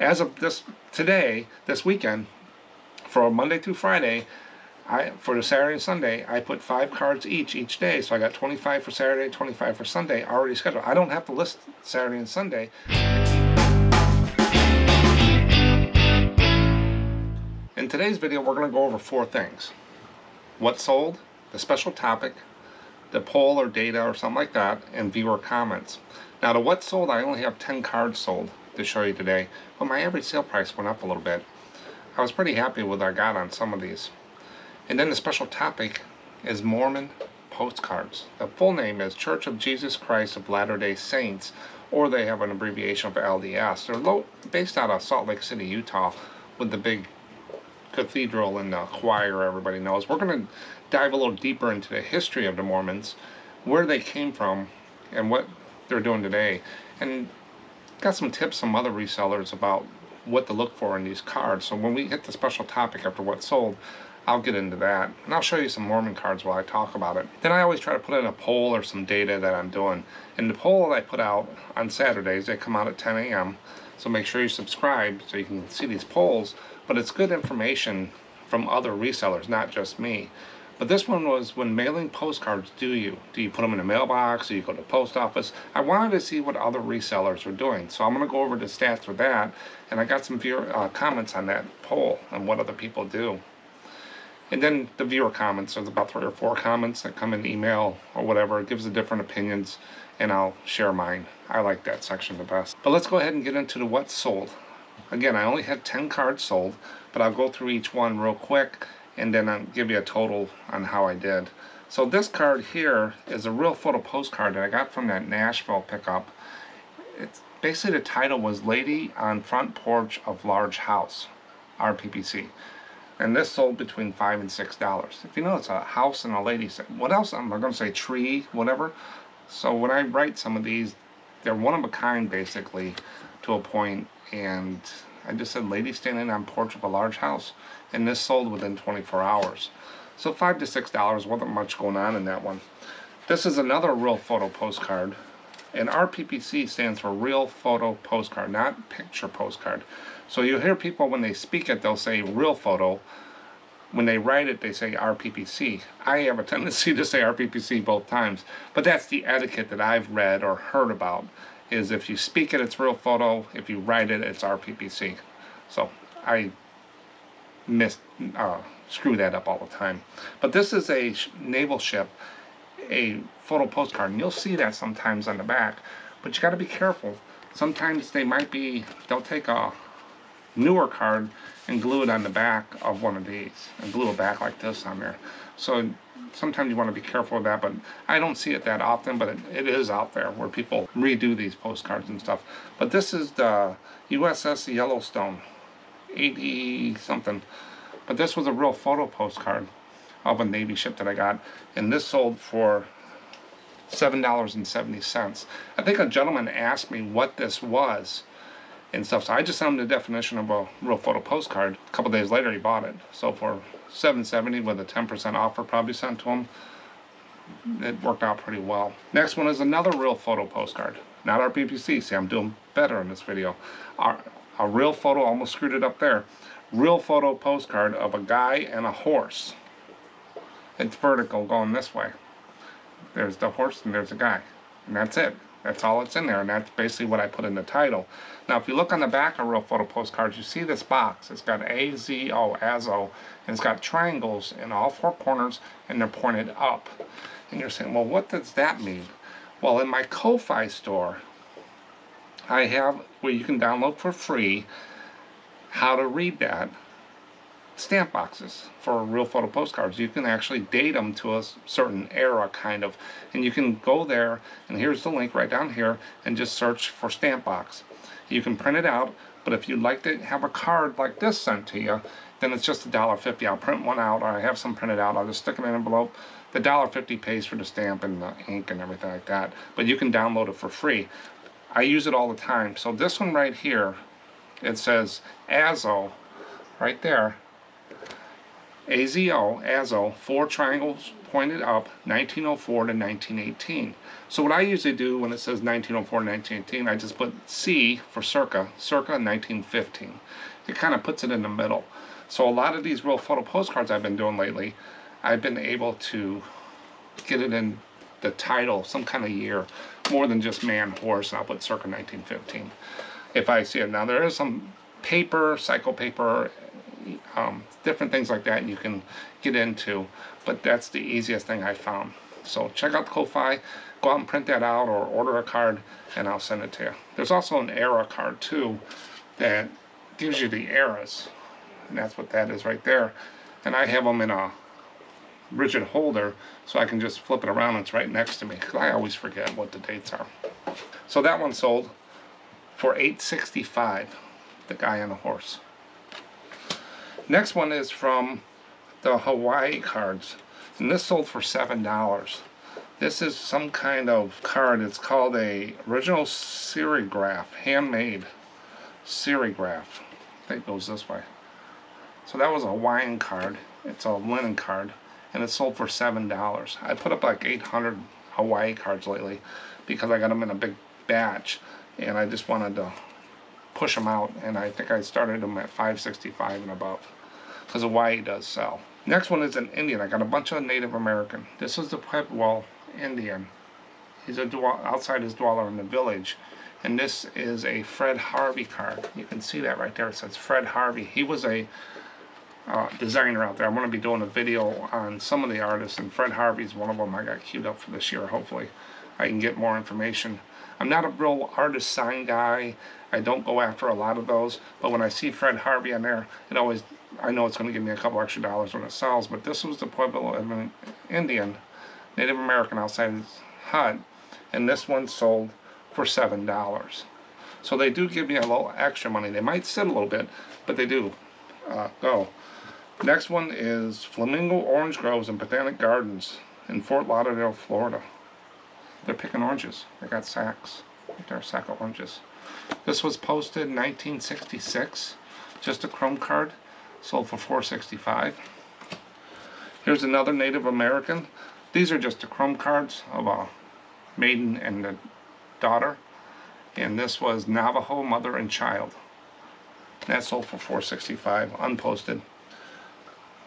as of this today, this weekend, for Monday through Friday, I for the Saturday and Sunday, I put five cards each each day. So I got 25 for Saturday, 25 for Sunday already scheduled. I don't have to list Saturday and Sunday. In today's video, we're going to go over four things. What sold, the special topic, the poll or data or something like that, and viewer comments. Now the what sold, I only have 10 cards sold to show you today, but my average sale price went up a little bit. I was pretty happy with what I got on some of these. And then the special topic is Mormon postcards. The full name is Church of Jesus Christ of Latter-day Saints, or they have an abbreviation of LDS. They're low, based out of Salt Lake City, Utah, with the big cathedral and the choir everybody knows. We're going to dive a little deeper into the history of the Mormons, where they came from, and what they're doing today. And got some tips from other resellers about what to look for in these cards. So when we hit the special topic after what sold, I'll get into that. And I'll show you some Mormon cards while I talk about it. Then I always try to put in a poll or some data that I'm doing. And the poll that I put out on Saturdays, they come out at 10 a.m. So make sure you subscribe so you can see these polls. But it's good information from other resellers, not just me. But this one was when mailing postcards do you? Do you put them in a mailbox? Do you go to the post office? I wanted to see what other resellers were doing. So I'm going to go over the stats for that. And I got some viewer uh, comments on that poll and what other people do. And then the viewer comments, there's about three or four comments that come in email or whatever. It gives the different opinions and I'll share mine. I like that section the best. But let's go ahead and get into the what sold. Again, I only had 10 cards sold, but I'll go through each one real quick and then I'll give you a total on how I did. So this card here is a real photo postcard that I got from that Nashville pickup. It's basically the title was Lady on Front Porch of Large House, RPPC. And this sold between five and six dollars. If you know it's a house and a lady, what else? I'm going to say tree, whatever. So when I write some of these, they're one of a kind basically to a point, and I just said lady standing on porch of a large house and this sold within 24 hours. So five to six dollars wasn't much going on in that one. This is another real photo postcard. And RPPC stands for real photo postcard, not picture postcard. So you hear people when they speak it, they'll say real photo. When they write it, they say RPPC. I have a tendency to say RPPC both times, but that's the etiquette that I've read or heard about. Is if you speak it, it's real photo. If you write it, it's RPPC. So I miss, uh, screw that up all the time. But this is a naval ship, a photo postcard, and you'll see that sometimes on the back. But you got to be careful. Sometimes they might be, they'll take a newer card and glue it on the back of one of these and glue it back like this on there. So sometimes you want to be careful with that, but I don't see it that often, but it, it is out there where people redo these postcards and stuff. But this is the USS Yellowstone 80 something. But this was a real photo postcard of a Navy ship that I got. And this sold for $7.70. I think a gentleman asked me what this was and stuff. So I just sent him the definition of a real photo postcard. A couple days later, he bought it. So for 770 with a 10% offer probably sent to him, it worked out pretty well. Next one is another real photo postcard. Not our PPC. See, I'm doing better in this video. Our, a real photo, almost screwed it up there, real photo postcard of a guy and a horse. It's vertical going this way. There's the horse and there's a guy. And that's it. That's all it's in there, and that's basically what I put in the title. Now, if you look on the back of real photo postcards, you see this box. It's got A-Z-O, AZO, and it's got triangles in all four corners, and they're pointed up. And you're saying, well, what does that mean? Well, in my Ko-Fi store, I have where you can download for free how to read that stamp boxes for real photo postcards. You can actually date them to a certain era, kind of. And you can go there, and here's the link right down here, and just search for stamp box. You can print it out, but if you'd like to have a card like this sent to you, then it's just $1.50. I'll print one out, or I have some printed out. I'll just stick it in an envelope. The $1.50 pays for the stamp and the ink and everything like that. But you can download it for free. I use it all the time. So this one right here, it says AZO right there. AZO, AZO, four triangles pointed up, 1904 to 1918. So what I usually do when it says 1904 to 1918, I just put C for circa, circa 1915. It kind of puts it in the middle. So a lot of these real photo postcards I've been doing lately, I've been able to get it in the title, some kind of year, more than just man, horse, and I'll put circa 1915. If I see it. Now there is some paper, Cyko paper, um, different things like that you can get into, but that's the easiest thing I found. So check out the Ko-Fi, go out and print that out or order a card and I'll send it to you. There's also an era card too that gives you the eras and that's what that is right there. And I have them in a rigid holder so I can just flip it around it's right next to me because I always forget what the dates are. So that one sold for 865 the guy on the horse. Next one is from the Hawaii cards and this sold for seven dollars. This is some kind of card. It's called a original serigraph, handmade serigraph. I think it goes this way. So that was a wine card. It's a linen card and it sold for seven dollars. I put up like 800 Hawaii cards lately because I got them in a big batch and I just wanted to push them out and I think I started them at 565 and above because Hawaii does sell. Next one is an Indian. I got a bunch of Native American. This is the Pueblo Indian. He's a outside his dweller in the village. And this is a Fred Harvey card. You can see that right there. It says Fred Harvey. He was a uh, designer out there. I'm going to be doing a video on some of the artists, and Fred Harvey's one of them I got queued up for this year. Hopefully, I can get more information. I'm not a real artist sign guy. I don't go after a lot of those, but when I see Fred Harvey on there, it always I know it's going to give me a couple extra dollars when it sells. But this was the Pueblo Indian, Native American outside his hut, and this one sold for seven dollars. So they do give me a little extra money. They might sit a little bit, but they do uh, go. Next one is Flamingo Orange Groves and Botanic Gardens in Fort Lauderdale, Florida. They're picking oranges. They got sacks. Right there, sack of oranges. This was posted in 1966. Just a chrome card. Sold for 465 Here's another Native American. These are just the chrome cards of a maiden and a daughter. And this was Navajo Mother and Child. That sold for 465 unposted.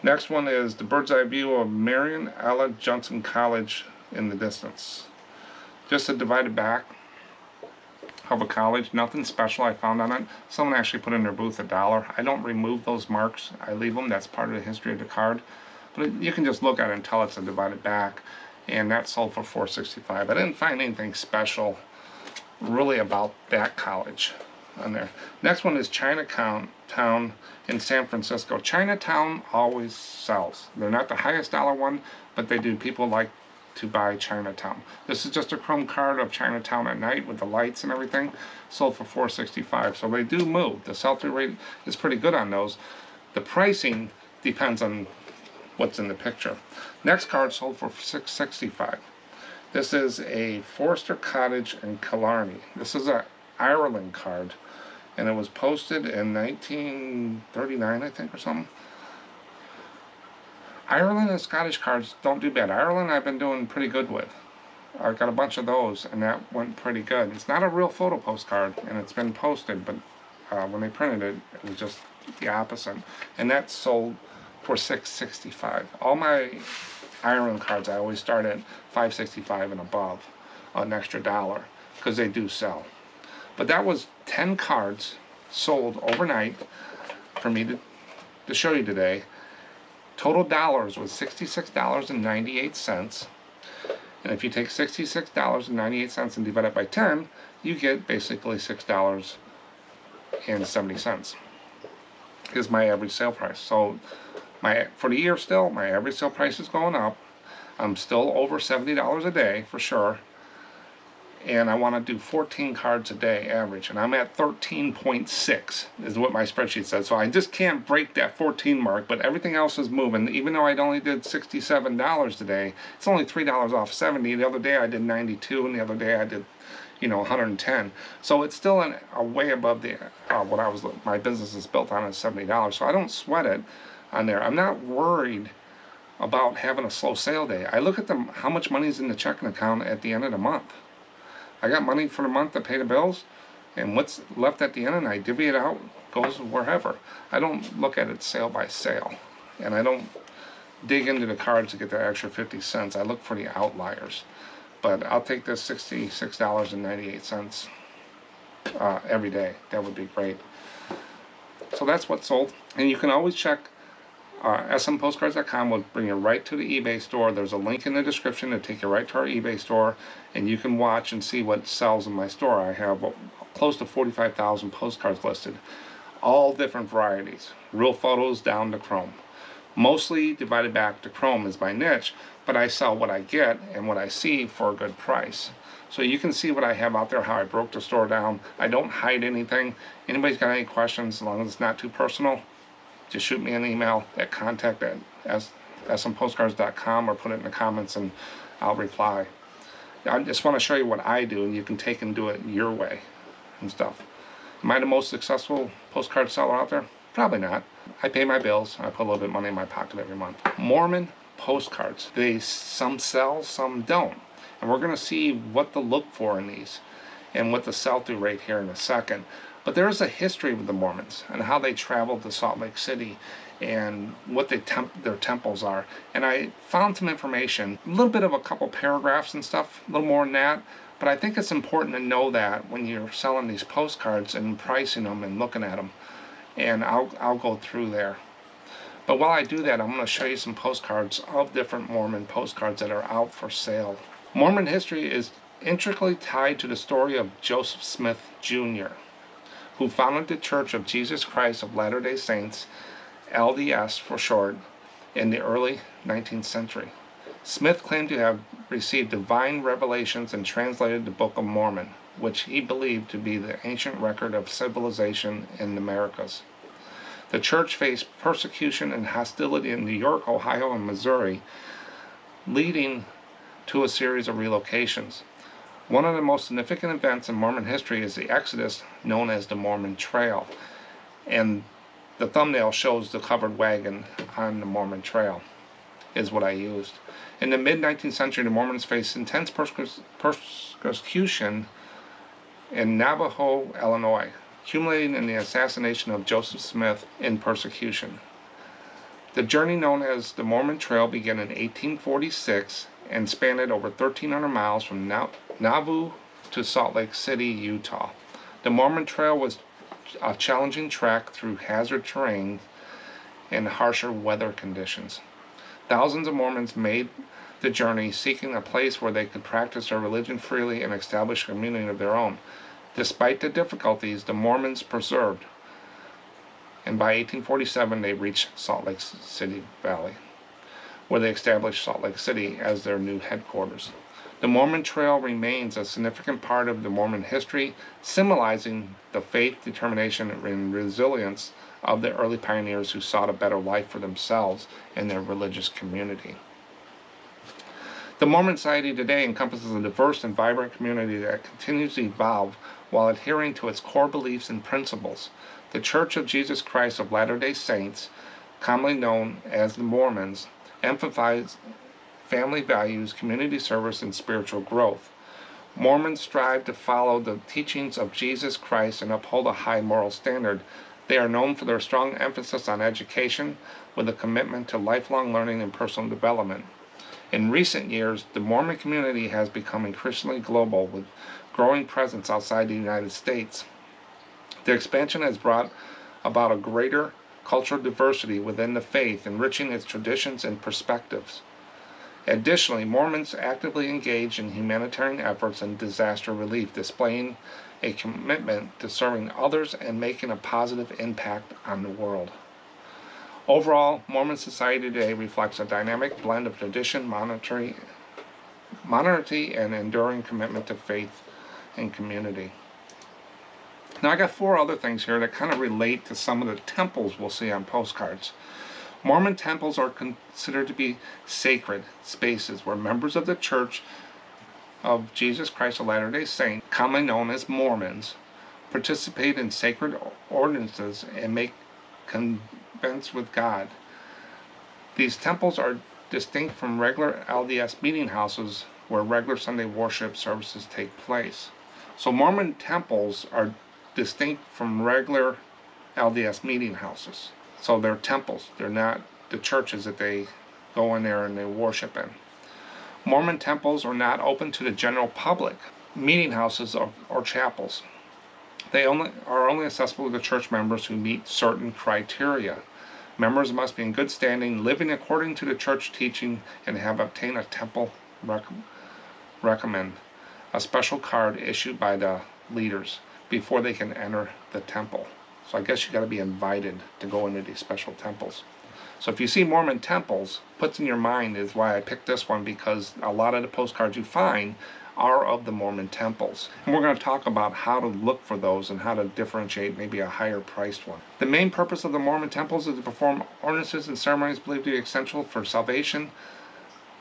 Next one is the bird's eye view of Marion Ella Johnson College in the distance. Just a divided back of college. Nothing special I found on it. Someone actually put in their booth a dollar. I don't remove those marks. I leave them. That's part of the history of the card. But you can just look at it and tell it's a divided back. And that sold for 465 I didn't find anything special really about that college on there. Next one is Chinatown town in San Francisco. Chinatown always sells. They're not the highest dollar one, but they do. People like to buy Chinatown. This is just a chrome card of Chinatown at night with the lights and everything. Sold for 465 So they do move. The sell-through rate is pretty good on those. The pricing depends on what's in the picture. Next card sold for 665 This is a Forster Cottage in Killarney. This is a Ireland card and it was posted in 1939, I think, or something. Ireland and Scottish cards don't do bad. Ireland I've been doing pretty good with. I got a bunch of those, and that went pretty good. It's not a real photo postcard, and it's been posted, but uh, when they printed it, it was just the opposite. And that sold for 665 All my Ireland cards, I always start at 565 and above, an extra dollar, because they do sell. But that was 10 cards sold overnight for me to, to show you today. Total dollars was $66.98. And if you take $66.98 and divide it by 10, you get basically $6.70 is my average sale price. So my for the year still, my average sale price is going up. I'm still over $70 a day for sure and I want to do 14 cards a day average and I'm at 13.6 is what my spreadsheet says. So I just can't break that 14 mark but everything else is moving. Even though I only did $67 today it's only $3 off 70 the other day I did 92 and the other day I did you know 110 so it's still an, a way above the uh, what i was my business is built on is $70 so i don't sweat it on there. I'm not worried about having a slow sale day. I look at them how much money is in the checking account at the end of the month i got money for the month to pay the bills and what's left at the end and i divvy it out goes wherever i don't look at it sale by sale and i don't dig into the cards to get the extra 50 cents i look for the outliers but I'll take this $66.98 uh, every day. That would be great. So that's what's sold. And you can always check uh, smpostcards.com will bring you right to the eBay store. There's a link in the description to take you right to our eBay store, and you can watch and see what sells in my store. I have close to 45,000 postcards listed, all different varieties, real photos down to chrome. Mostly divided back to chrome is my niche, but I sell what I get and what I see for a good price. So you can see what I have out there, how I broke the store down. I don't hide anything. Anybody's got any questions, as long as it's not too personal, just shoot me an email at contact at smpostcards.com or put it in the comments and I'll reply. I just want to show you what I do and you can take and do it your way and stuff. Am I the most successful postcard seller out there? Probably not. I pay my bills. I put a little bit of money in my pocket every month. Mormon postcards. They some sell, some don't. And we're going to see what to look for in these and what the sell-through rate here in a second. But there is a history with the Mormons and how they traveled to Salt Lake City and what temp their temples are. And I found some information, a little bit of a couple paragraphs and stuff, a little more than that. But I think it's important to know that when you're selling these postcards and pricing them and looking at them. And I'll, I'll go through there. But while I do that, I'm going to show you some postcards of different Mormon postcards that are out for sale. Mormon history is intricately tied to the story of Joseph Smith Jr., who founded the Church of Jesus Christ of Latter-day Saints, LDS for short, in the early 19th century. Smith claimed to have received divine revelations and translated the Book of Mormon, which he believed to be the ancient record of civilization in the Americas. The church faced persecution and hostility in New York, Ohio, and Missouri, leading to a series of relocations. One of the most significant events in Mormon history is the Exodus, known as the Mormon Trail. And the thumbnail shows the covered wagon on the Mormon Trail, is what I used. In the mid 19th century, the Mormons faced intense persecution in Nauvoo, Illinois culminating in the assassination of Joseph Smith in persecution. The journey known as the Mormon Trail began in 1846 and spanned over 1,300 miles from Nauvoo to Salt Lake City, Utah. The Mormon Trail was a challenging trek through hazard terrain and harsher weather conditions. Thousands of Mormons made the journey seeking a place where they could practice their religion freely and establish a community of their own. Despite the difficulties, the Mormons persevered, and by 1847 they reached Salt Lake City Valley, where they established Salt Lake City as their new headquarters. The Mormon Trail remains a significant part of the Mormon history, symbolizing the faith, determination, and resilience of the early pioneers who sought a better life for themselves and their religious community. The Mormon society today encompasses a diverse and vibrant community that continues to evolve while adhering to its core beliefs and principles. The Church of Jesus Christ of Latter-day Saints, commonly known as the Mormons, emphasize family values, community service, and spiritual growth. Mormons strive to follow the teachings of Jesus Christ and uphold a high moral standard. They are known for their strong emphasis on education with a commitment to lifelong learning and personal development. In recent years, the Mormon community has become increasingly global with growing presence outside the United States. The expansion has brought about a greater cultural diversity within the faith, enriching its traditions and perspectives. Additionally, Mormons actively engage in humanitarian efforts and disaster relief, displaying a commitment to serving others and making a positive impact on the world. Overall, Mormon society today reflects a dynamic blend of tradition, monetary, modernity, and enduring commitment to faith and community. Now I got four other things here that kind of relate to some of the temples we'll see on postcards. Mormon temples are considered to be sacred spaces where members of the church of Jesus Christ of Latter day Saints, commonly known as Mormons, participate in sacred ordinances and make covenants with God. These temples are distinct from regular LDS meeting houses where regular Sunday worship services take place. So Mormon temples are distinct from regular LDS meeting houses. So they're temples. They're not the churches that they go in there and they worship in. Mormon temples are not open to the general public, meeting houses or, or chapels. They only are only accessible to church members who meet certain criteria. Members must be in good standing, living according to the church teaching, and have obtained a temple rec- recommend, a special card issued by the leaders before they can enter the temple. So I guess you got to be invited to go into these special temples. So if you see Mormon temples, puts in your mind is why I picked this one because a lot of the postcards you find are of the Mormon temples. And we're going to talk about how to look for those and how to differentiate maybe a higher priced one. The main purpose of the Mormon temples is to perform ordinances and ceremonies believed to be essential for salvation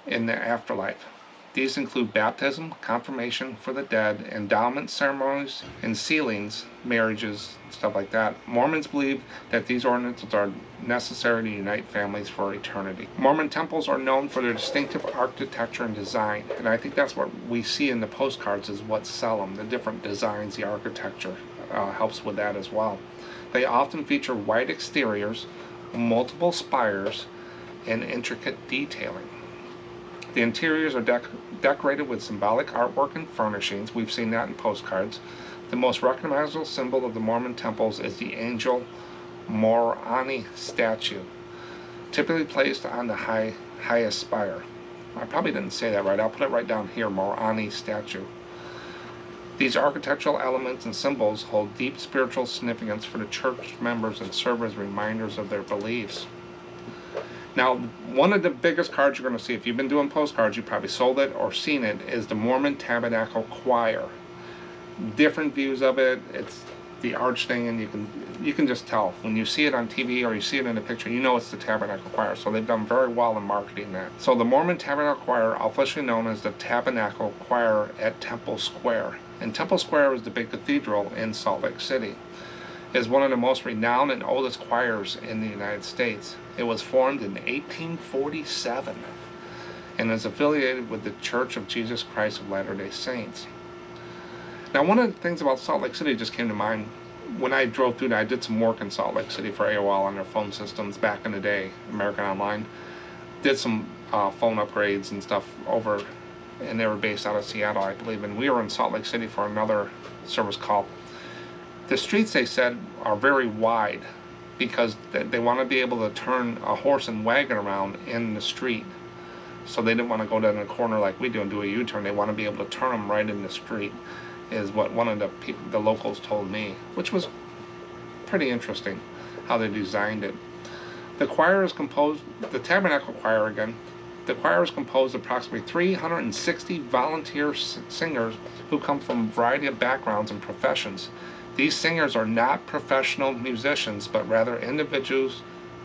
in the afterlife. These include baptism, confirmation for the dead, endowment ceremonies, and sealings, marriages, stuff like that. Mormons believe that these ordinances are necessary to unite families for eternity. Mormon temples are known for their distinctive architecture and design, and I think that's what we see in the postcards is what sell them. The different designs, the architecture uh, helps with that as well. They often feature white exteriors, multiple spires, and intricate detailing. The interiors are dec- decorated with symbolic artwork and furnishings. We've seen that in postcards. The most recognizable symbol of the Mormon temples is the angel Moroni statue, typically placed on the high, highest spire. I probably didn't say that right. I'll put it right down here Moroni statue. These architectural elements and symbols hold deep spiritual significance for the church members and serve as reminders of their beliefs. Now, one of the biggest cards you're going to see, if you've been doing postcards, you probably sold it or seen it, is the Mormon Tabernacle Choir. Different views of it. It's the arch thing, and you can you can just tell when you see it on TV or you see it in a picture, you know it's the Tabernacle Choir. So they've done very well in marketing that. So the Mormon Tabernacle Choir, officially known as the Tabernacle Choir at Temple Square, and Temple Square is the big cathedral in Salt Lake City is one of the most renowned and oldest choirs in the United States. It was formed in 1847 and is affiliated with the Church of Jesus Christ of Latter day Saints. Now, one of the things about Salt Lake City just came to mind when I drove through. I did some work in Salt Lake City for AOL on their phone systems back in the day, American Online. Did some uh, phone upgrades and stuff over, and they were based out of Seattle, I believe. And we were in Salt Lake City for another service call the streets, they said, are very wide because they want to be able to turn a horse and wagon around in the street. So they didn't want to go down a corner like we do and do a U-turn. They want to be able to turn them right in the street, is what one of the people, the locals told me, which was pretty interesting how they designed it. The choir is composed, the Tabernacle Choir again, the choir is composed of approximately 360 volunteer singers who come from a variety of backgrounds and professions. These singers are not professional musicians, but rather individuals,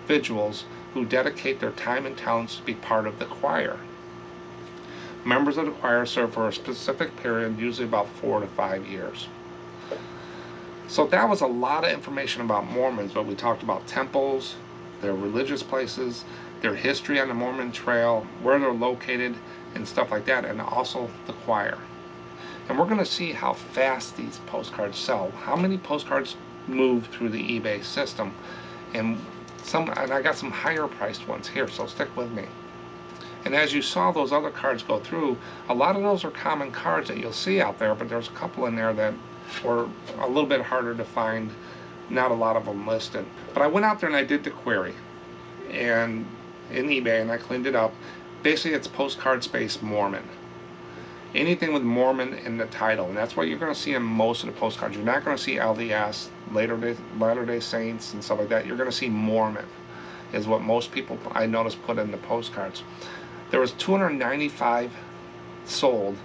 individuals who dedicate their time and talents to be part of the choir. Members of the choir serve for a specific period, usually about four to five years. So that was a lot of information about Mormons, but we talked about temples, their religious places, their history on the Mormon Trail, where they're located, and stuff like that, and also the choir. And we're going to see how fast these postcards sell. How many postcards move through the eBay system. And some and I got some higher priced ones here, so stick with me. And as you saw those other cards go through, a lot of those are common cards that you'll see out there, but there's a couple in there that were a little bit harder to find, not a lot of them listed. But I went out there and I did the query and in eBay and I cleaned it up. Basically it's postcard space Mormon anything with Mormon in the title, and that's what you're going to see in most of the postcards. You're not going to see LDS, Latter Day, Latter Saints, and stuff like that. You're going to see Mormon, is what most people I noticed put in the postcards. There was 295 sold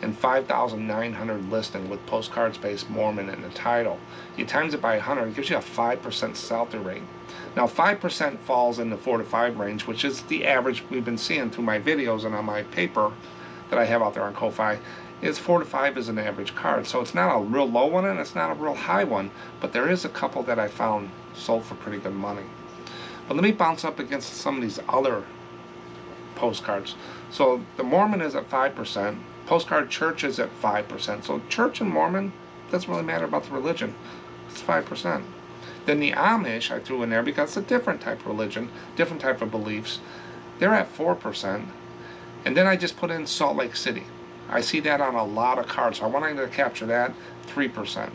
and 5,900 listed with postcards-based Mormon in the title. You times it by 100, it gives you a 5% sell-through rate. Now 5% falls in the 4 to 5 range, which is the average we've been seeing through my videos and on my paper that I have out there on Ko-Fi is four to five is an average card. So it's not a real low one and it's not a real high one, but there is a couple that I found sold for pretty good money. But let me bounce up against some of these other postcards. So the Mormon is at 5%, postcard church is at 5%. So church and Mormon doesn't really matter about the religion. It's 5%. Then the Amish I threw in there because it's a different type of religion, different type of beliefs. They're at 4%. And then I just put in Salt Lake City. I see that on a lot of cards. So I wanted to capture that 3%.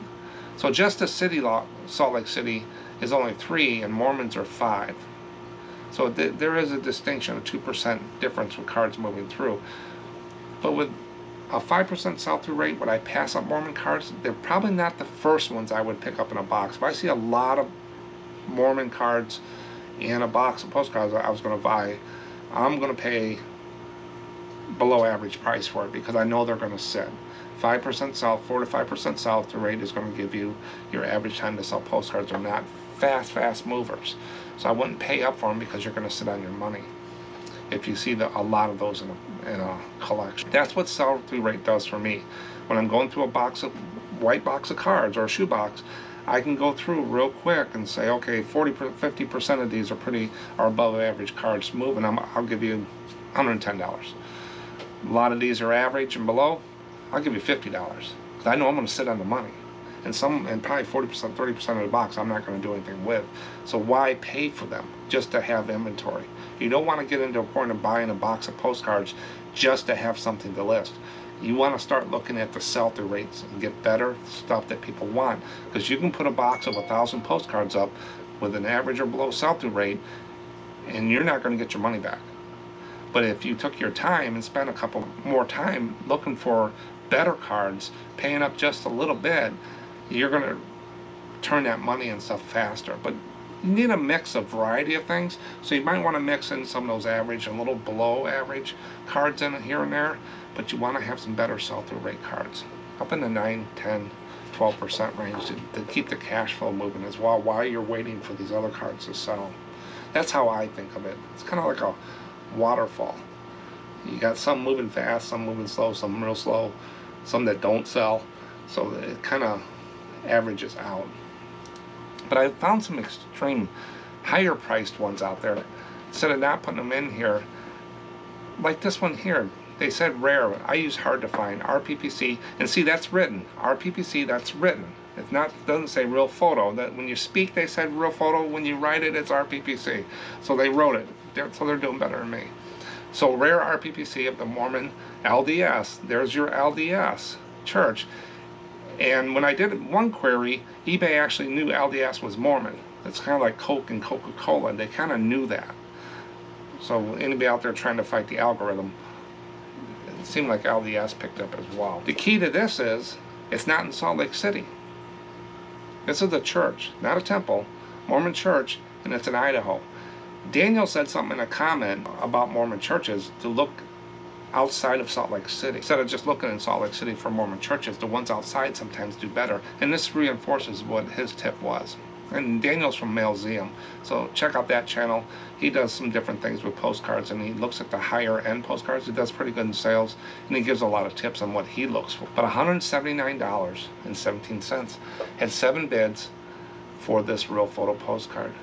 So just the city law, Salt Lake City is only 3 and Mormons are 5. So th there is a distinction, a 2% difference with cards moving through. But with a 5% sell-through rate, would I pass up Mormon cards? They're probably not the first ones I would pick up in a box. If I see a lot of Mormon cards in a box of postcards I was going to buy, I'm going to pay below average price for it because I know they're going to sit. 5% sell, 4 to 5% sell through rate is going to give you your average time to sell postcards are not fast, fast movers. So I wouldn't pay up for them because you're going to sit on your money if you see the, a lot of those in a, in a collection. That's what sell-through rate does for me. When I'm going through a box of white box of cards or a shoe box, I can go through real quick and say, okay, 40, 50% of these are pretty, are above average cards moving. I'm, I'll give you $110. A lot of these are average and below. I'll give you $50 because I know I'm going to sit on the money. And some and probably 40% 30% of the box I'm not going to do anything with. So why pay for them just to have inventory? You don't want to get into a point of buying a box of postcards just to have something to list. You want to start looking at the sell-through rates and get better stuff that people want. Because you can put a box of a thousand postcards up with an average or below sell-through rate and you're not going to get your money back but if you took your time and spent a couple more time looking for better cards, paying up just a little bit, you're going to turn that money and stuff faster. But you need a mix of variety of things. So you might want to mix in some of those average and a little below average cards in here and there, but you want to have some better sell-through rate cards. Up in the 9, 10, 12% range to, to keep the cash flow moving as well while you're waiting for these other cards to sell. That's how I think of it. It's kind of like a waterfall. You got some moving fast, some moving slow, some real slow, some that don't sell. So it kind of averages out. But I found some extreme higher priced ones out there. Instead of not putting them in here, like this one here, they said rare. I use hard to find, RPPC, and see that's written. RPPC, that's written. It's not doesn't say real photo. That when you speak, they said real photo. When you write it, it's RPPC. So they wrote it. They're, so they're doing better than me. So rare RPPC of the Mormon LDS. There's your LDS church. And when I did one query, eBay actually knew LDS was Mormon. It's kind of like Coke and Coca-Cola. They kind of knew that. So anybody out there trying to fight the algorithm, it seemed like LDS picked up as well. The key to this is, it's not in Salt Lake City. This is a church, not a temple, Mormon church, and it's in Idaho. Daniel said something in a comment about Mormon churches to look outside of Salt Lake City. Instead of just looking in Salt Lake City for Mormon churches, the ones outside sometimes do better. And this reinforces what his tip was. And Daniel's from Malezium, so check out that channel. He does some different things with postcards, and he looks at the higher end postcards. He does pretty good in sales, and he gives a lot of tips on what he looks for. But $179.17 had seven bids for this real photo postcard.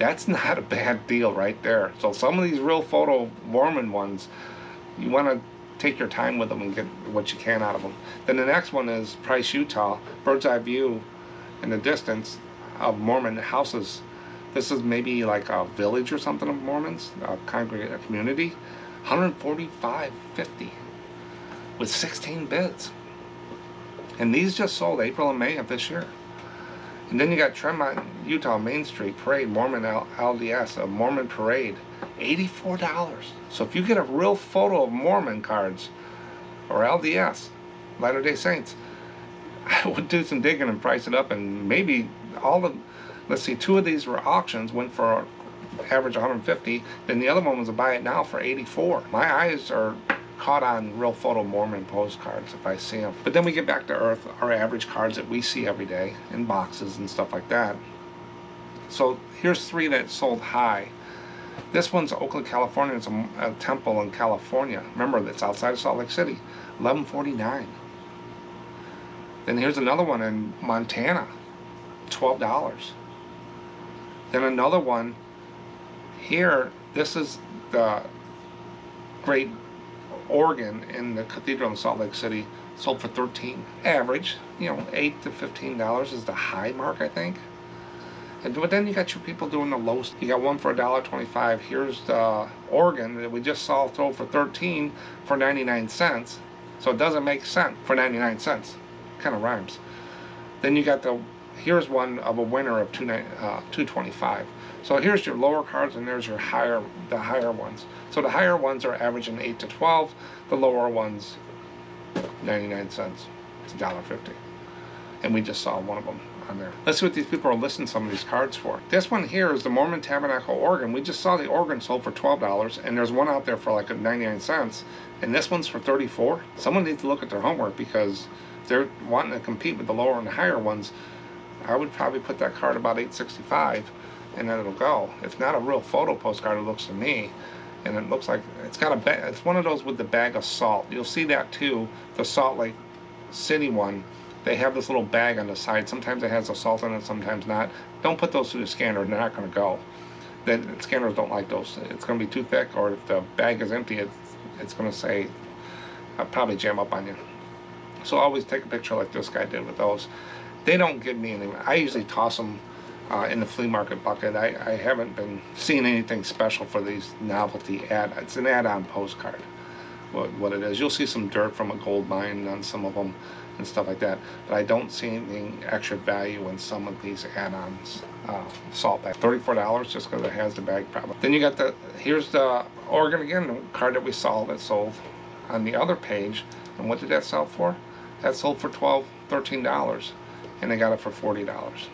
That's not a bad deal right there. So some of these real photo Mormon ones you want to take your time with them and get what you can out of them. Then the next one is Price, Utah, bird's eye view in the distance of Mormon houses. This is maybe like a village or something of Mormons, a congregate, a community. 145.50 with 16 bids. And these just sold April and May of this year. And then you got Tremont, Utah Main Street Parade, Mormon LDS, a Mormon Parade, $84. So if you get a real photo of Mormon cards or LDS, Latter day Saints, I would do some digging and price it up and maybe all the, let's see, two of these were auctions, went for average 150, then the other one was a buy it now for 84. My eyes are caught on real photo Mormon postcards if I see them. But then we get back to earth, our average cards that we see every day in boxes and stuff like that. So here's three that sold high. This one's Oakland, California. It's a, a temple in California. Remember, that's outside of Salt Lake City. 1149. Then here's another one in Montana. $12. Then another one here. This is the great organ in the cathedral in Salt Lake City. Sold for 13. Average, you know, 8 to $15 is the high mark, I think. And but then you got your people doing the low. You got one for a dollar twenty-five. Here's the organ that we just saw throw for thirteen for ninety-nine cents. So it doesn't make sense for ninety-nine cents. Kind of rhymes. Then you got the. Here's one of a winner of two uh, two twenty-five. So here's your lower cards and there's your higher the higher ones. So the higher ones are averaging eight to twelve. The lower ones, ninety-nine cents. It's a dollar fifty. And we just saw one of them on there. Let's see what these people are listing some of these cards for. This one here is the Mormon Tabernacle organ. We just saw the organ sold for $12, and there's one out there for like 99 cents, and this one's for 34. Someone needs to look at their homework because they're wanting to compete with the lower and higher ones. I would probably put that card about 865 and then it'll go. It's not a real photo postcard, it looks to me. And it looks like it's got a bag, it's one of those with the bag of salt. You'll see that too, the Salt Lake City one they have this little bag on the side. Sometimes it has the salt in it, sometimes not. Don't put those through the scanner, they're not going to go. The scanners don't like those. It's going to be too thick, or if the bag is empty, it's, it's going to say, I'll probably jam up on you. So always take a picture like this guy did with those. They don't give me any. I usually toss them uh, in the flea market bucket. I, I haven't been seeing anything special for these novelty ad. It's an add-on postcard. What, what it is. You'll see some dirt from a gold mine on some of them and stuff like that. But I don't see anything extra value in some of these add-ons. Uh, salt bag, $34 just because it has the bag problem. Then you got the, here's the organ again, card that we saw that sold on the other page. And what did that sell for? That sold for 12 $13 and they got it for $40.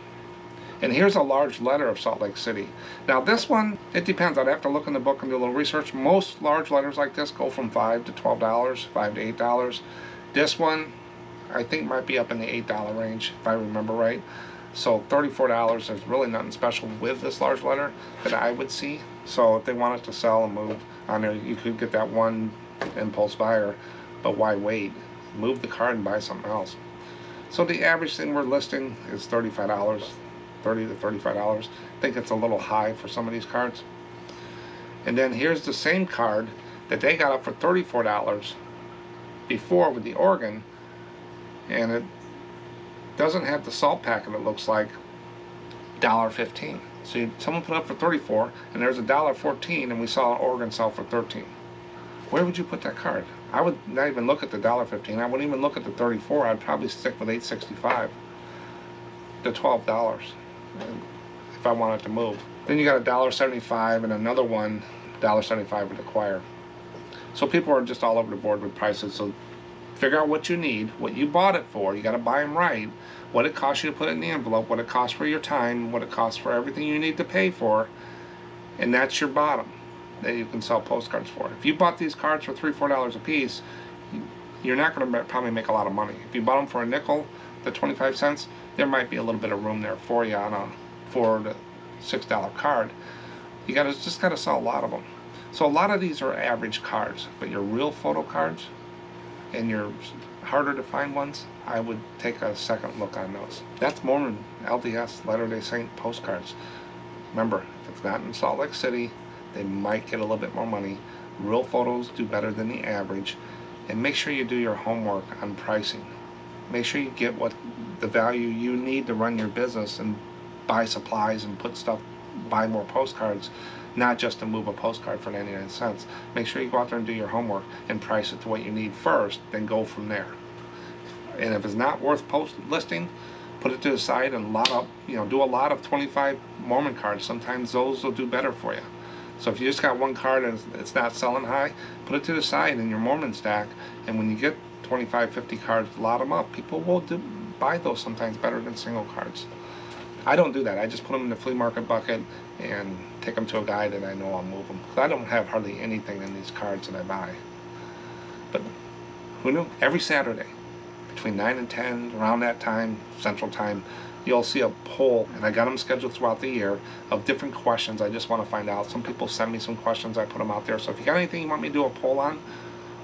And here's a large letter of Salt Lake City. Now this one, it depends. I'd have to look in the book and do a little research. Most large letters like this go from 5 to $12, 5 to $8. This one, I think might be up in the $8 range, if I remember right. So $34 is really nothing special with this large letter that I would see. So if they wanted to sell and move on there, you could get that one impulse buyer, but why wait? Move the card and buy something else. So the average thing we're listing is $35, 30 to $35. I think it's a little high for some of these cards. And then here's the same card that they got up for $34 before with the organ and it doesn't have the salt packet it looks like $1.15 so you, someone put up for 34 and there's a dollar 14 and we saw an organ sell for 13 where would you put that card I would not even look at the dollar 15 I wouldn't even look at the 34 I'd probably stick with 865 to $12 if I wanted to move. Then you got a dollar 75 and another one dollar 75 would acquire so people are just all over the board with prices. So figure out what you need, what you bought it for. You got to buy them right. What it costs you to put it in the envelope, what it costs for your time, what it costs for everything you need to pay for, and that's your bottom that you can sell postcards for. If you bought these cards for three, four dollars a piece, you're not going to probably make a lot of money. If you bought them for a nickel, the 25 cents, there might be a little bit of room there for you on a four to six dollar card. You got to just got to sell a lot of them. So a lot of these are average cards, but your real photo cards, and you're harder to find ones, I would take a second look on those. That's Mormon LDS Latter-day Saint postcards. Remember, if it's not in Salt Lake City, they might get a little bit more money. Real photos do better than the average. And make sure you do your homework on pricing. Make sure you get what the value you need to run your business and buy supplies and put stuff, buy more postcards not just to move a postcard for 99 cents. Make sure you go out there and do your homework and price it to what you need first, then go from there. And if it's not worth post listing, put it to the side and lot up, you know, do a lot of 25 Mormon cards. Sometimes those will do better for you. So if you just got one card and it's not selling high, put it to the side in your Mormon stack. And when you get 25, 50 cards, lot them up. People will do, buy those sometimes better than single cards. I don't do that. I just put them in the flea market bucket and take them to a guy that I know I'll move them. Because I don't have hardly anything in these cards that I buy. But who knew? Every Saturday, between 9 and 10, around that time, Central Time, you'll see a poll, and I got them scheduled throughout the year of different questions I just want to find out. Some people send me some questions, I put them out there. So if you got anything you want me to do a poll on,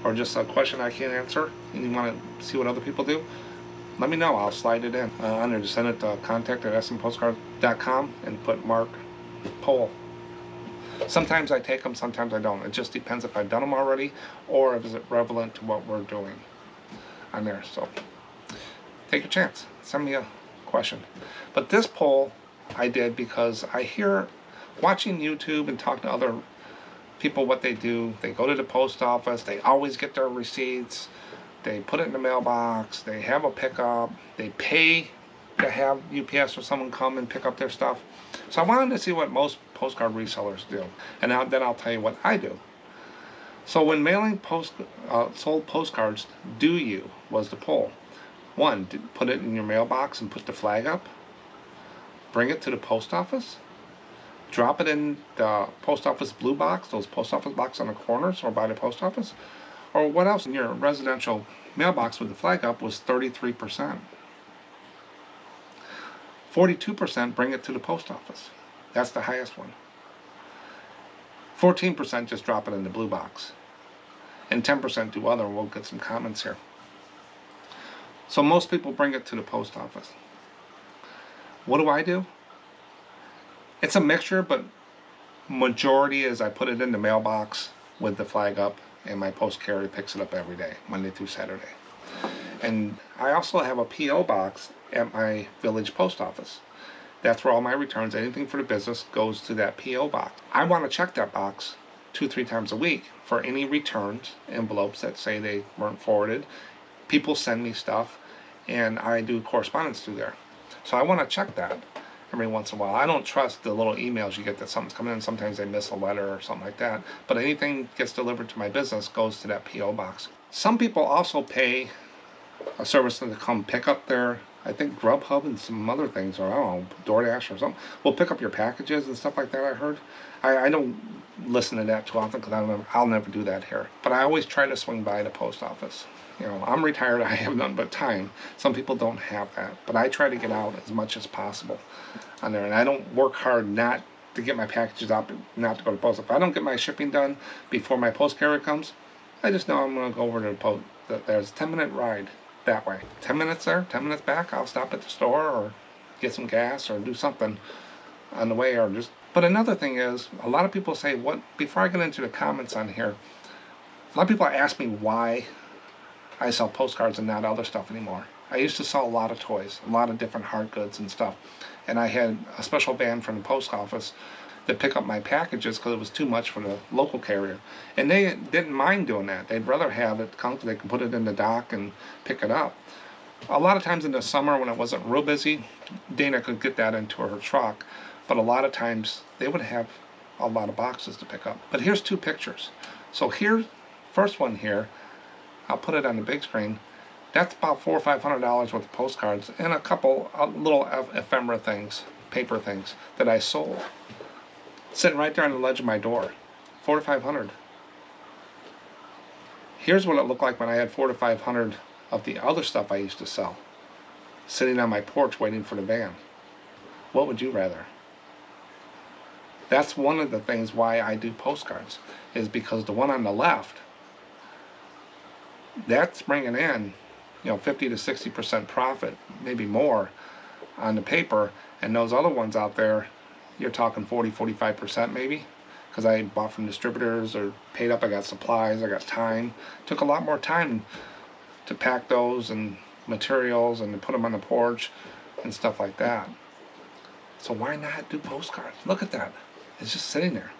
or just a question I can't answer, and you want to see what other people do, let me know. I'll slide it in uh, under. Just send it to contact at smpostcards.com and put Mark poll. Sometimes I take them, sometimes I don't. It just depends if I've done them already or if it's relevant to what we're doing on there. So take a chance. Send me a question. But this poll I did because I hear watching YouTube and talking to other people what they do. They go to the post office, they always get their receipts, they put it in the mailbox, they have a pickup, they pay to have UPS or someone come and pick up their stuff. So I wanted to see what most postcard resellers do, and then I'll tell you what I do. So when mailing post uh, sold postcards, do you was the poll. One, put it in your mailbox and put the flag up. Bring it to the post office. Drop it in the post office blue box, those post office boxes on the corners or by the post office. Or what else in your residential mailbox with the flag up was 33%. 42% bring it to the post office. That's the highest one. 14% just drop it in the blue box. And 10% do other. We'll get some comments here. So most people bring it to the post office. What do I do? It's a mixture, but majority is I put it in the mailbox with the flag up and my post carrier picks it up every day, Monday through Saturday. And I also have a P.O. box at my village post office. That's where all my returns, anything for the business, goes to that P.O. box. I want to check that box two, three times a week for any returns, envelopes that say they weren't forwarded. People send me stuff, and I do correspondence through there. So I want to check that every once in a while. I don't trust the little emails you get that something's coming in. Sometimes they miss a letter or something like that. But anything gets delivered to my business goes to that P.O. box. Some people also pay a service to come pick up their I think Grubhub and some other things, or I don't know, DoorDash or something, will pick up your packages and stuff like that. I heard. I, I don't listen to that too often because I'll never, I'll never do that here. But I always try to swing by the post office. You know, I'm retired. I have none but time. Some people don't have that, but I try to get out as much as possible on there, and I don't work hard not to get my packages out, not to go to post. If I don't get my shipping done before my post carrier comes, I just know I'm going to go over to the post. There's a 10 minute ride that way. 10 minutes there, 10 minutes back, I'll stop at the store or get some gas or do something on the way or just. But another thing is, a lot of people say, what, before I get into the comments on here, a lot of people ask me why I sell postcards and not other stuff anymore. I used to sell a lot of toys, a lot of different hard goods and stuff. And I had a special van from the post office to pick up my packages because it was too much for the local carrier. And they didn't mind doing that. They'd rather have it come, they can put it in the dock and pick it up. A lot of times in the summer when it wasn't real busy, Dana could get that into her truck. But a lot of times they would have a lot of boxes to pick up. But here's two pictures. So here, first one here, I'll put it on the big screen. That's about four or five hundred dollars worth of postcards and a couple little ephemera things, paper things that I sold sitting right there on the ledge of my door. Four to five hundred. Here's what it looked like when I had four to five hundred of the other stuff I used to sell. Sitting on my porch waiting for the van. What would you rather? That's one of the things why I do postcards, is because the one on the left, that's bringing in, you know, 50 to 60% profit, maybe more on the paper, and those other ones out there you're talking 40 45% maybe because I bought from distributors or paid up. I got supplies I got time. Took a lot more time to pack those and materials and to put them on the porch and stuff like that. So why not do postcards? Look at that. It's just sitting there.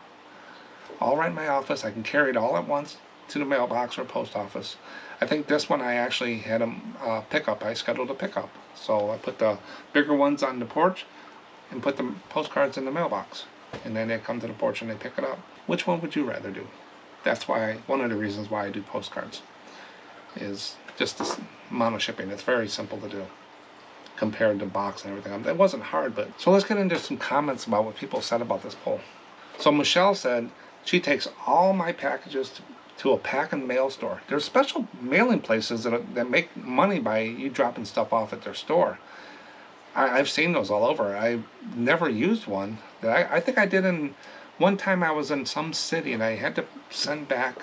All right in my office. I can carry it all at once to the mailbox or post office I think this one I actually had a uh, pickup I scheduled a pickup so I put the bigger ones on the porch and put the postcards in the mailbox. And then they come to the porch and they pick it up. Which one would you rather do? That's why, one of the reasons why I do postcards is just the mono shipping. It's very simple to do compared to box and everything. It wasn't hard, but so let's get into some comments about what people said about this poll. So Michelle said she takes all my packages to, to a pack and mail store. There's special mailing places that, that make money by you dropping stuff off at their store. I, I've seen those all over. I never used one. I, I think I did in one time I was in some city and I had to send back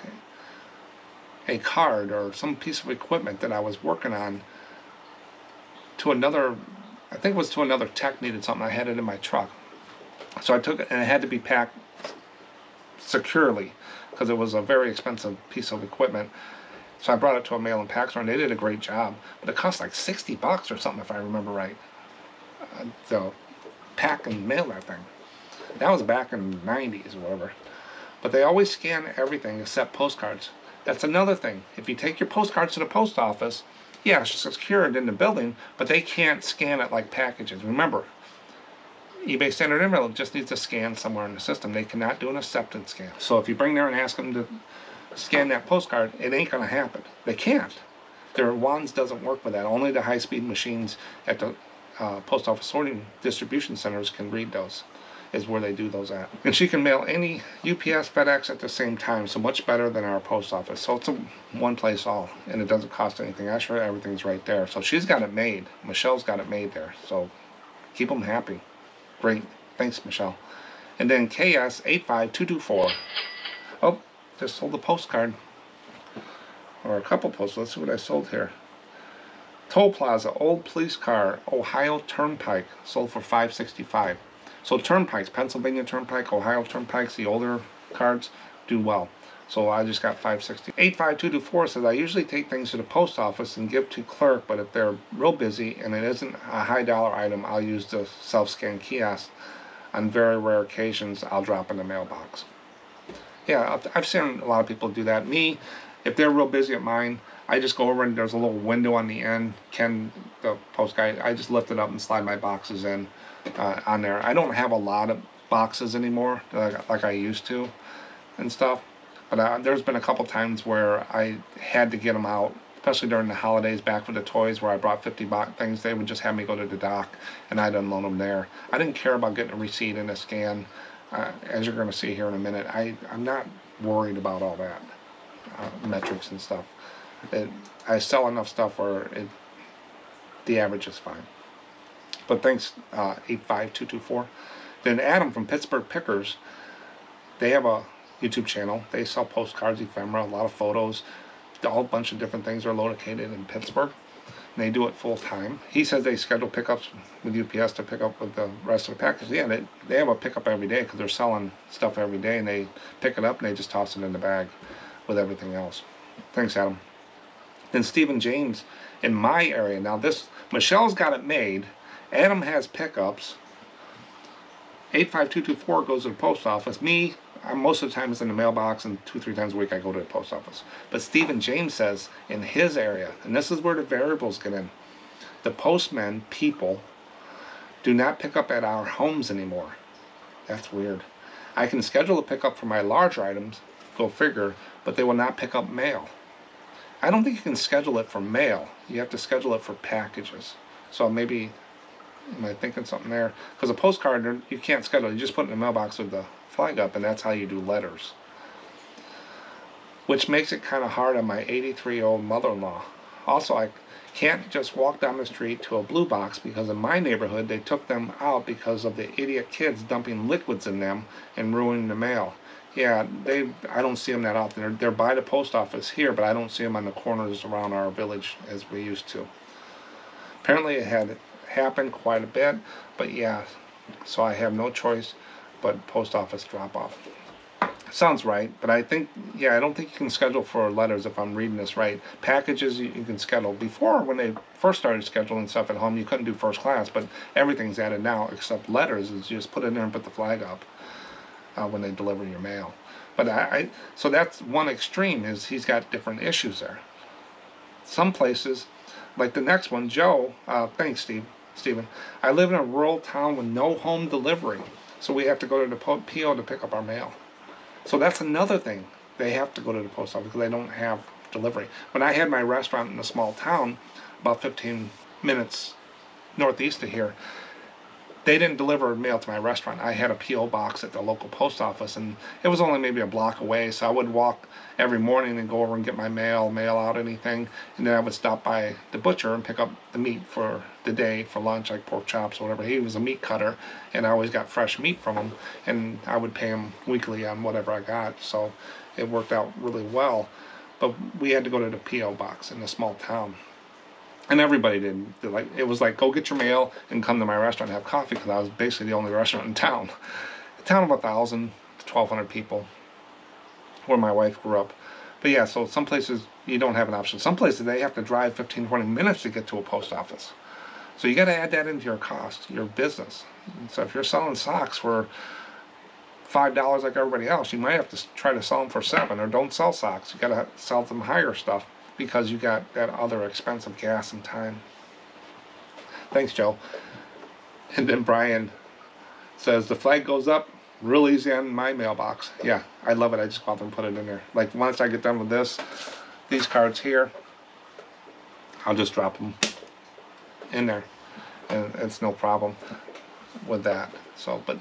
a card or some piece of equipment that I was working on to another I think it was to another tech needed something I had it in my truck so I took it and it had to be packed securely because it was a very expensive piece of equipment. So I brought it to a mail and pack store and they did a great job. But it cost like 60 bucks or something if I remember right uh, so pack and mail that thing. That was back in the 90s or whatever. But they always scan everything except postcards. That's another thing. If you take your postcards to the post office, yeah, it's secured in the building, but they can't scan it like packages. Remember, eBay Standard Envelope just needs to scan somewhere in the system. They cannot do an acceptance scan. So if you bring there and ask them to scan that postcard, it ain't going to happen. They can't. Their wands doesn't work with that. Only the high-speed machines at the uh, post office sorting distribution centers can read those is where they do those at. And she can mail any UPS, FedEx at the same time, so much better than our post office. So it's a one place all, and it doesn't cost anything extra. Everything's right there. So she's got it made. Michelle's got it made there. So keep them happy. Great. Thanks, Michelle. And then KS85224. Oh, just sold a postcard. Or a couple posts. Let's see what I sold here. Toll Plaza, old police car, Ohio Turnpike, sold for 565. So turnpikes, Pennsylvania Turnpike, Ohio Turnpikes, the older cards do well. So I just got 560. 85224 says I usually take things to the post office and give to clerk, but if they're real busy and it isn't a high dollar item, I'll use the self-scan kiosk. On very rare occasions, I'll drop in the mailbox. Yeah, I've seen a lot of people do that. Me, if they're real busy at mine, I just go over and there's a little window on the end. Ken, the post guy, I just lift it up and slide my boxes in uh, on there. I don't have a lot of boxes anymore like, like I used to and stuff. But uh, there's been a couple times where I had to get them out, especially during the holidays back with the toys where I brought 50 box things. They would just have me go to the dock and I'd unload them there. I didn't care about getting a receipt and a scan. Uh, as you're going to see here in a minute, I, I'm not worried about all that, uh, metrics and stuff. It, I sell enough stuff where it, the average is fine. But thanks, uh, 85224. Then Adam from Pittsburgh Pickers, they have a YouTube channel. They sell postcards, ephemera, a lot of photos. all A whole bunch of different things are located in Pittsburgh. And they do it full time. He says they schedule pickups with UPS to pick up with the rest of the package. Yeah, they, they have a pickup every day because they're selling stuff every day and they pick it up and they just toss it in the bag with everything else. Thanks, Adam. Then Stephen James in my area. Now this, Michelle's got it made Adam has pickups. 85224 goes to the post office. Me, Uh, most of the time it's in the mailbox and two, three times a week I go to the post office. But Stephen James says in his area, and this is where the variables get in, the postmen, people, do not pick up at our homes anymore. That's weird. I can schedule a pickup for my larger items, go figure, but they will not pick up mail. I don't think you can schedule it for mail. You have to schedule it for packages. So maybe Am I thinking something there? Because a postcard, you can't schedule. You just put it in the mailbox with the flag up, and that's how you do letters. Which makes it kind of hard on my 83-year-old mother-in-law. Also, I can't just walk down the street to a blue box because in my neighborhood they took them out because of the idiot kids dumping liquids in them and ruining the mail. Yeah, they. I don't see them that often. They're, they're by the post office here, but I don't see them on the corners around our village as we used to. Apparently, it had happened quite a bit, but yeah, so I have no choice but post office drop off. Sounds right, but I think, yeah, I don't think you can schedule for letters if I'm reading this right. Packages you, can schedule. Before, when they first started scheduling stuff at home, you couldn't do first class, but everything's added now except letters. Is you just put it in there and put the flag up uh, when they deliver your mail. But I, I, so that's one extreme is he's got different issues there. Some places, like the next one, Joe, uh, thanks Steve, Stephen. I live in a rural town with no home delivery, so we have to go to the PO to pick up our mail. So that's another thing. They have to go to the post office because they don't have delivery. When I had my restaurant in a small town, about 15 minutes northeast of here, they didn't deliver mail to my restaurant. I had a P.O. box at the local post office, and it was only maybe a block away. So I would walk every morning and go over and get my mail, mail out anything, and then I would stop by the butcher and pick up the meat for the day for lunch, like pork chops or whatever. He was a meat cutter, and I always got fresh meat from him, and I would pay him weekly on whatever I got. So it worked out really well. But we had to go to the P.O. box in a small town and everybody did. Like it was like go get your mail and come to my restaurant and have coffee because I was basically the only restaurant in town. A town of a thousand, twelve hundred people, where my wife grew up. But yeah, so some places you don't have an option. Some places they have to drive 15, 20 minutes to get to a post office. So you got to add that into your cost, your business. So if you're selling socks for five dollars like everybody else, you might have to try to sell them for seven, or don't sell socks. You got to sell them higher stuff because you got that other expensive gas and time. Thanks, Joe. And then Brian says the flag goes up real easy on my mailbox. Yeah, I love it. I just go out and put it in there. Like once I get done with this, these cards here, I'll just drop them in there, and it's no problem with that. So, but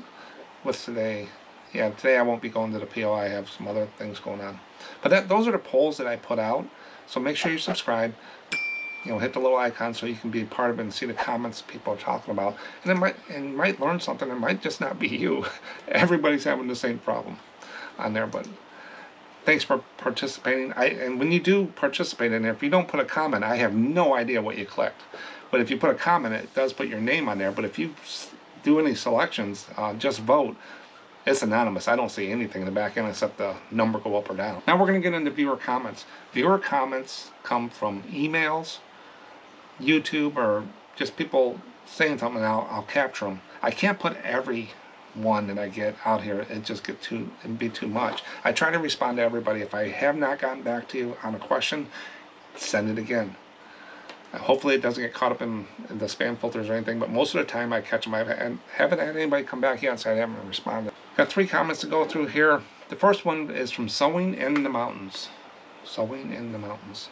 what's today? Yeah, today I won't be going to the PO. I have some other things going on. But that those are the polls that I put out. So make sure you subscribe. You know, hit the little icon so you can be a part of it and see the comments people are talking about. And it might and might learn something. It might just not be you. Everybody's having the same problem on there, but thanks for participating. I and when you do participate in there, if you don't put a comment, I have no idea what you clicked. But if you put a comment, it does put your name on there. But if you do any selections, uh, just vote. It's anonymous. I don't see anything in the back end except the number go up or down. Now we're going to get into viewer comments. Viewer comments come from emails, YouTube, or just people saying something. I'll, I'll capture them. I can't put every one that I get out here. It just get too it'd be too much. I try to respond to everybody. If I have not gotten back to you on a question, send it again. Hopefully it doesn't get caught up in, in, the spam filters or anything, but most of the time I catch them. I haven't had anybody come back yet, so I haven't responded. Got three comments to go through here. The first one is from Sewing in the Mountains. Sewing in the Mountains.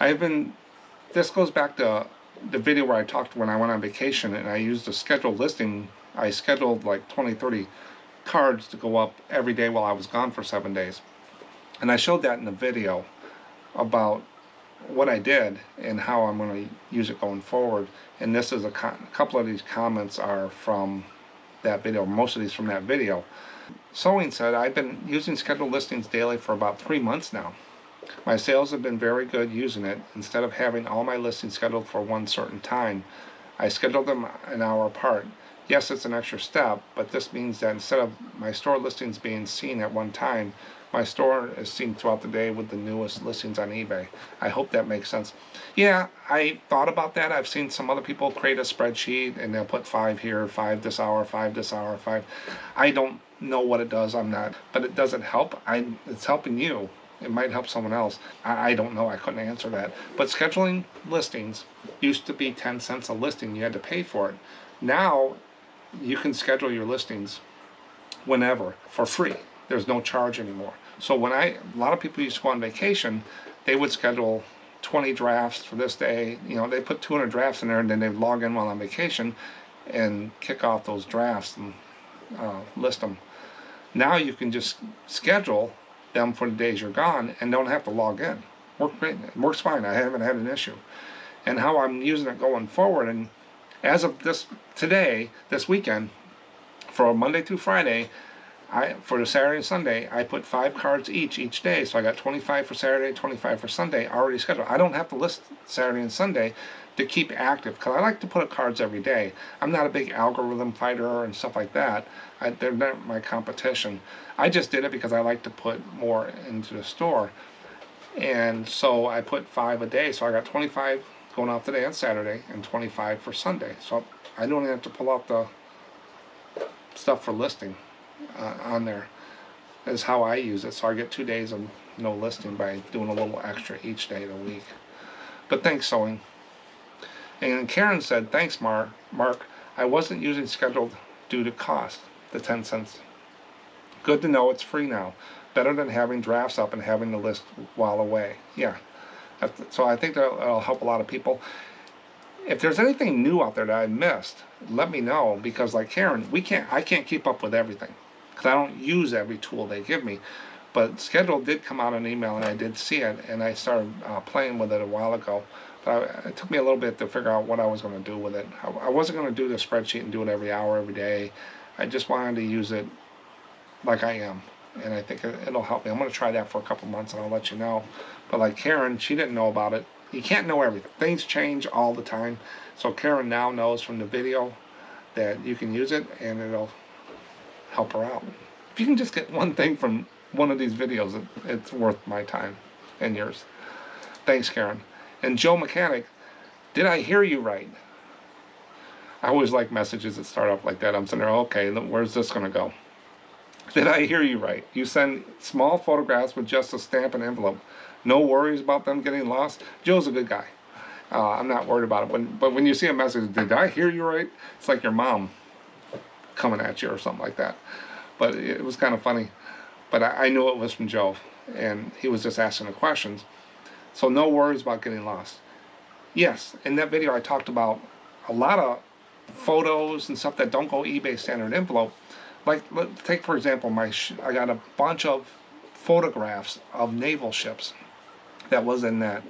I've been, this goes back to the video where I talked when I went on vacation and I used a scheduled listing. I scheduled like 20, 30 cards to go up every day while I was gone for seven days. And I showed that in the video about what I did and how I'm going to use it going forward. And this is a, a, couple of these comments are from that video, most of these from that video. Sewing said, I've been using scheduled listings daily for about three months now. My sales have been very good using it. Instead of having all my listings scheduled for one certain time, I schedule them an hour apart. Yes, it's an extra step, but this means that instead of my store listings being seen at one time, my store is seen throughout the day with the newest listings on eBay. I hope that makes sense. Yeah, I thought about that. I've seen some other people create a spreadsheet and they'll put five here, five this hour, five this hour, five. I don't know what it does. I'm not, but it doesn't help. I it's helping you. It might help someone else. I, I don't know. I couldn't answer that. But scheduling listings used to be 10 cents a listing. You had to pay for it. Now you can schedule your listings whenever for free. There's no charge anymore. So when I, a lot of people used to go on vacation, they would schedule 20 drafts for this day. You know, they put 200 drafts in there and then they'd log in while on vacation and kick off those drafts and uh, list them. Now you can just schedule them for the days you're gone and don't have to log in. Work great. It works fine. I haven't had an issue. And how I'm using it going forward and as of this today, this weekend, for Monday through Friday, I for the Saturday and Sunday, I put five cards each each day. So I got 25 for Saturday, 25 for Sunday already scheduled. I don't have to list Saturday and Sunday to keep active because I like to put up cards every day. I'm not a big algorithm fighter and stuff like that. I, they're not my competition. I just did it because I like to put more into the store. And so I put five a day. So I got 25 going off today on Saturday and 25 for Sunday. So I don't have to pull out the stuff for listing uh, on there is how I use it. So I get two days of no listing by doing a little extra each day of the week. But thanks, sewing. And Karen said, thanks, Mar Mark. I wasn't using scheduled due to cost, the 10 cents. Good to know it's free now. Better than having drafts up and having the list while away. Yeah. So I think that'll, that'll help a lot of people. if there's anything new out there that I missed, let me know because like Karen, we can't I can't keep up with everything because I don't use every tool they give me. But schedule did come out an email and I did see it and I started uh, playing with it a while ago. But I, it took me a little bit to figure out what I was going to do with it. I, I wasn't going to do the spreadsheet and do it every hour, every day. I just wanted to use it like I am. And I think it, it'll help me. I'm going to try that for a couple months and I'll let you know. But like Karen, she didn't know about it. You can't know everything. Things change all the time. So Karen now knows from the video that you can use it and it'll help her out. If you can just get one thing from one of these videos, it, it's worth my time and yours. Thanks, Karen. And Joe Mechanic, did I hear you right? I always like messages that start off like that. I'm sitting there, okay, where's this going to go? Did I hear you right? You send small photographs with just a stamp and envelope. No worries about them getting lost? Joe's a good guy. Uh, I'm not worried about it. When, but when you see a message, did I hear you right? It's like your mom coming at you or something like that. But it was kind of funny. But I, I knew it was from Joe, and he was just asking the questions. So no worries about getting lost. Yes, in that video I talked about a lot of photos and stuff that don't go eBay standard envelope. Like, take for example, my I got a bunch of photographs of naval ships that was in that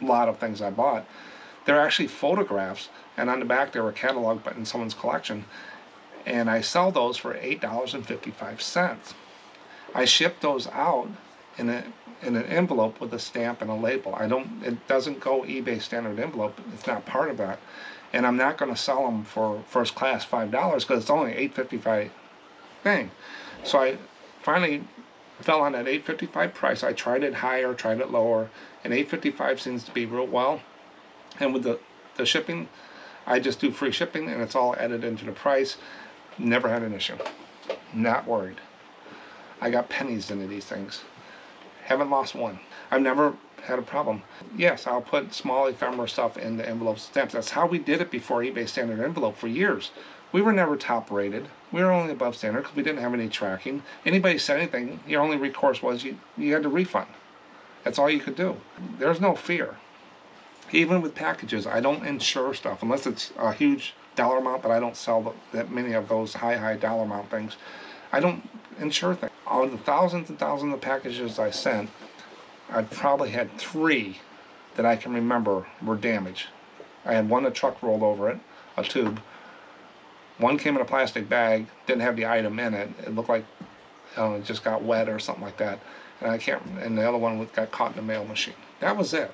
lot of things I bought. They're actually photographs, and on the back they were cataloged but in someone's collection. And I sell those for $8.55. I ship those out in a in an envelope with a stamp and a label. I don't. It doesn't go eBay standard envelope. It's not part of that, and I'm not going to sell them for first class five dollars because it's only eight fifty five thing. So I finally fell on that 855 price. I tried it higher, tried it lower, and 855 seems to be real well. And with the the shipping, I just do free shipping, and it's all added into the price. Never had an issue. Not worried. I got pennies into these things. Haven't lost one. I've never had a problem. Yes, I'll put small ephemera stuff in the envelope stamps. That's how we did it before eBay standard envelope for years. We were never top rated. We were only above standard because we didn't have any tracking. Anybody said anything, your only recourse was you, you had to refund. That's all you could do. There's no fear. Even with packages, I don't insure stuff unless it's a huge dollar amount, but I don't sell that many of those high, high dollar amount things. I don't insure things. Out of the thousands and thousands of packages I sent, I probably had three that I can remember were damaged. I had one a truck rolled over it, a tube. One came in a plastic bag, didn't have the item in it. It looked like know, it just got wet or something like that. And I can't. And the other one got caught in the mail machine. That was it.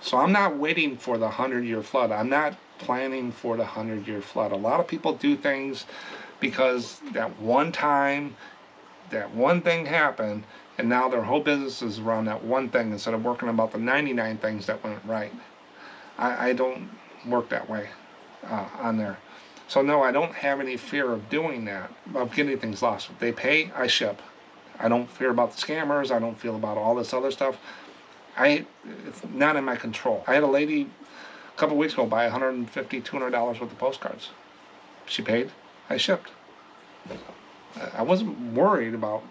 So I'm not waiting for the hundred year flood. I'm not planning for the hundred year flood. A lot of people do things because that one time, that one thing happened, and now their whole business is around that one thing instead of working about the 99 things that went right. I, I don't work that way uh, on there. So no, I don't have any fear of doing that, of getting things lost. If they pay, I ship. I don't fear about the scammers. I don't feel about all this other stuff. I, it's not in my control. I had a lady couple weeks ago buy $150, $200 worth of postcards. She paid. I shipped. I wasn't worried about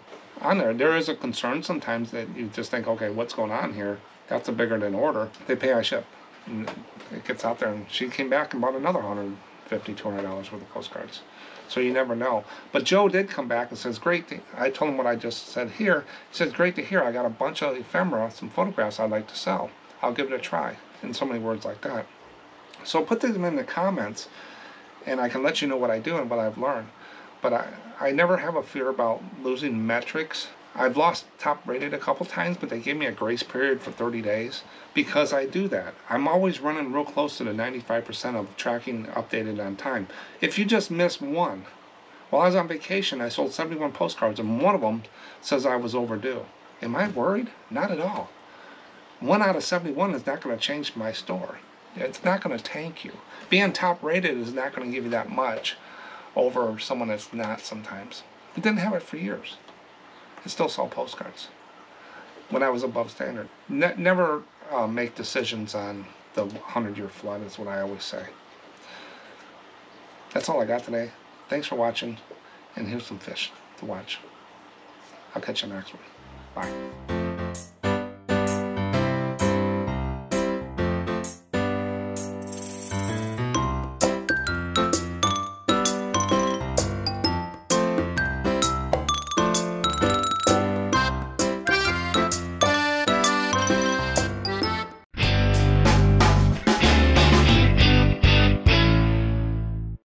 on there. There is a concern sometimes that you just think, okay, what's going on here? That's a bigger than order. They pay, I ship. And it gets out there, and she came back and bought another $150, 200 dollars worth of postcards. So you never know. But Joe did come back and says, great. I told him what I just said here. He says, great to hear. I got a bunch of ephemera, some photographs I'd like to sell. I'll give it a try. In so many words like that. So put them in the comments and I can let you know what I do and what I've learned. But I, I never have a fear about losing metrics. I've lost top rated a couple times, but they gave me a grace period for 30 days because I do that. I'm always running real close to the 95% of tracking updated on time. If you just miss one, while I was on vacation, I sold 71 postcards, and one of them says I was overdue. Am I worried? Not at all. One out of 71 is not going to change my store. It's not going to tank you. Being top rated is not going to give you that much over someone that's not sometimes. It didn't have it for years. It still sold postcards when I was above standard. Ne never uh, make decisions on the 100 year flood, is what I always say. That's all I got today. Thanks for watching, and here's some fish to watch. I'll catch you next one. Bye.